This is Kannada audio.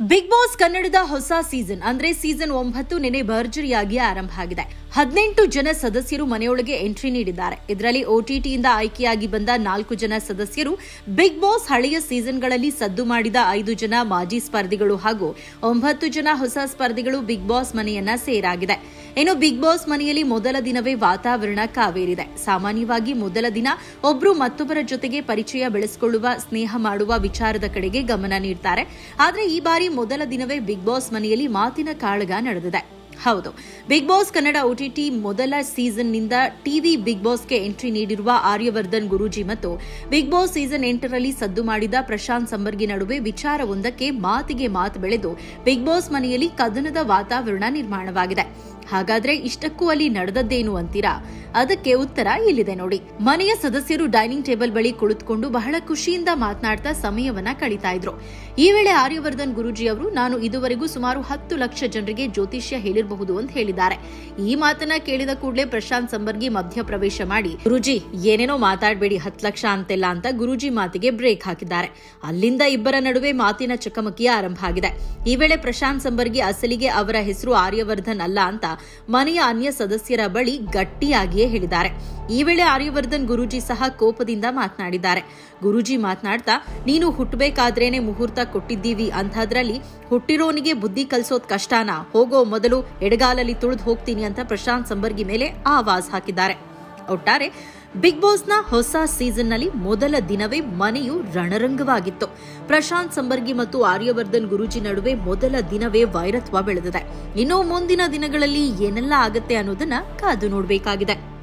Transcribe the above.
ಬಿಗ್ ಬಾಸ್ ಕನ್ನಡದ ಹೊಸ ಸೀಸನ್, ಅಂದ್ರೆ ಸೀಸನ್ ಒಂಬತ್ತು ನಿನ್ನೆ ಭರ್ಜರಿಯಾಗಿ ಆರಂಭ ಆಗಿದೆ. ಹದಿನೆಂಟು ಜನ ಸದಸ್ಯರು ಮನೆಯೊಳಗೆ ಎಂಟ್ರಿ ನೀಡಿದ್ದಾರೆ. ಇದರಲ್ಲಿ ಒಟಿಟಿಯಿಂದ ಆಯ್ಕೆಯಾಗಿ ಬಂದ ನಾಲ್ಕು ಜನ ಸದಸ್ಯರು ಬಿಗ್ ಬಾಸ್ ಹಳೆಯ ಸೀಸನ್ಗಳಲ್ಲಿ ಸದ್ದು ಮಾಡಿದ ಐದು ಜನ ಮಾಜಿ ಸ್ಪರ್ಧಿಗಳು ಹಾಗೂ ಒಂಬತ್ತು ಜನ ಹೊಸ ಸ್ಪರ್ಧಿಗಳು ಬಿಗ್ ಬಾಸ್ ಮನೆಯನ್ನ ಸೇರಾಗಿದೆ. ಇನ್ನು ಬಿಗ್ ಬಾಸ್ ಮನೆಯಲ್ಲಿ ಮೊದಲ ದಿನವೇ ವಾತಾವರಣ ಕಾವೇರಿದೆ. ಸಾಮಾನ್ಯವಾಗಿ ಮೊದಲ ದಿನ ಒಬ್ರು ಮತ್ತೊಬ್ಬರ ಜೊತೆಗೆ ಪರಿಚಯ ಬೆಳೆಸಿಕೊಳ್ಳುವ, ಸ್ನೇಹ ಮಾಡುವ ವಿಚಾರದ ಕಡೆಗೆ ಗಮನ ನೀಡ್ತಾರೆ. ಆದರೆ ಈ ಬಾರಿ ಮೊದಲ ದಿನವೇ ಬಿಗ್ ಬಾಸ್ ಮನೆಯಲ್ಲಿ ಮಾತಿನ ಕಾಳಗ ನಡೆದಿದೆ. ಹೌದು, ಬಿಗ್ ಬಾಸ್ ಕನ್ನಡ ಒಟಿಟಿ ಮೊದಲ ಸೀಸನ್ನಿಂದ ಟಿವಿ ಬಿಗ್ ಬಾಸ್ಗೆ ಎಂಟ್ರಿ ನೀಡಿರುವ ಆರ್ಯವರ್ಧನ್ ಗುರೂಜಿ ಮತ್ತು ಬಿಗ್ ಬಾಸ್ ಸೀಸನ್ ಎಂಟರಲ್ಲಿ ಸದ್ದು ಮಾಡಿದ ಪ್ರಶಾಂತ್ ಸಂಬರ್ಗಿ ನಡುವೆ ವಿಚಾರವೊಂದಕ್ಕೆ ಮಾತಿಗೆ ಮಾತು ಬೆಳೆದು ಬಿಗ್ ಬಾಸ್ ಮನೆಯಲ್ಲಿ ಕದನದ ವಾತಾವರಣ ನಿರ್ಮಾಣವಾಗಿದೆ. ಹಾಗಾದ್ರೆ ಇಷ್ಟಕ್ಕೂ ಅಲ್ಲಿ ನಡೆದದ್ದೇನು ಅಂತೀರಾ? ಅದಕ್ಕೆ ಉತ್ತರ ಇಲ್ಲಿದೆ ನೋಡಿ. ಮನೆಯ ಸದಸ್ಯರು ಡೈನಿಂಗ್ ಟೇಬಲ್ ಬಳಿ ಕುಳಿತುಕೊಂಡು ಬಹಳ ಖುಷಿಯಿಂದ ಮಾತನಾಡ್ತಾ ಸಮಯವನ್ನ ಕಳೀತಾ ಇದ್ರು. ಈ ವೇಳೆ ಆರ್ಯವರ್ಧನ್ ಗುರುಜಿ ಅವರು, ನಾನು ಇದುವರೆಗೂ ಸುಮಾರು ಹತ್ತು ಲಕ್ಷ ಜನರಿಗೆ ಜ್ಯೋತಿಷ್ಯ ಹೇಳಿರಬಹುದು ಅಂತ ಹೇಳಿದ್ದಾರೆ. ಈ ಮಾತನ್ನ ಕೇಳಿದ ಕೂಡಲೇ ಪ್ರಶಾಂತ್ ಸಂಬರ್ಗಿ ಮಧ್ಯ ಪ್ರವೇಶ ಮಾಡಿ, ಗುರುಜಿ, ಏನೇನೋ ಮಾತಾಡಬೇಡಿ, ಹತ್ತು ಲಕ್ಷ ಅಂತೆಲ್ಲ ಅಂತ ಗುರುಜಿ ಮಾತಿಗೆ ಬ್ರೇಕ್ ಹಾಕಿದ್ದಾರೆ. ಅಲ್ಲಿಂದ ಇಬ್ಬರ ನಡುವೆ ಮಾತಿನ ಚಕಮಕಿ ಆರಂಭ ಆಗಿದೆ. ಈ ವೇಳೆ ಪ್ರಶಾಂತ್ ಸಂಬರ್ಗಿ, ಅಸಲಿಗೆ ಅವರ ಹೆಸರು ಆರ್ಯವರ್ಧನ್ ಅಲ್ಲ ಅಂತ ಮನೆಯ ಅನ್ಯ ಸದಸ್ಯರ ಬಳಿ ಗಟ್ಟಿಯಾಗಿಯೇ ಹೇಳಿದ್ದಾರೆ. ಈ ವೇಳೆ ಆರ್ಯವರ್ಧನ್ ಗುರೂಜಿ ಸಹ ಕೋಪದಿಂದ ಮಾತನಾಡಿದ್ದಾರೆ. ಗುರೂಜಿ ಮಾತನಾಡ್ತಾ, ನೀನು ಹುಟ್ಟಬೇಕಾದ್ರೇನೆ ಮುಹೂರ್ತ ಕೊಟ್ಟಿದ್ದೀವಿ. ಅಂಥದ್ರಲ್ಲಿ ಹುಟ್ಟಿರೋನಿಗೆ ಬುದ್ಧಿ ಕಲಿಸೋದ್ ಕಷ್ಟಾನ? ಹೋಗೋ ಮೊದಲು ಎಡಗಾಲಲ್ಲಿ ತುಳಿದು ಹೋಗ್ತೀನಿ ಅಂತ ಪ್ರಶಾಂತ್ ಸಂಬರ್ಗಿ ಮೇಲೆ ಆವಾಜ್ ಹಾಕಿದ್ದಾರೆ. ಒಟ್ಟಾರೆ ಬಿಗ್ ಬಾಸ್ನ ಹೊಸ ಸೀಸನ್ನಲ್ಲಿ ಮೊದಲ ದಿನವೇ ಮನೆಯು ರಣರಂಗವಾಗಿತ್ತು. ಪ್ರಶಾಂತ್ ಸಂಬರ್ಗಿ ಮತ್ತು ಆರ್ಯವರ್ಧನ್ ಗುರೂಜಿ ನಡುವೆ ಮೊದಲ ದಿನವೇ ವೈರತ್ವ ಬೆಳೆದಿದೆ. ಇನ್ನು ಮುಂದಿನ ದಿನಗಳಲ್ಲಿ ಏನೆಲ್ಲ ಆಗುತ್ತೆ ಅನ್ನೋದನ್ನ ಕಾದು ನೋಡಬೇಕಾಗಿದೆ.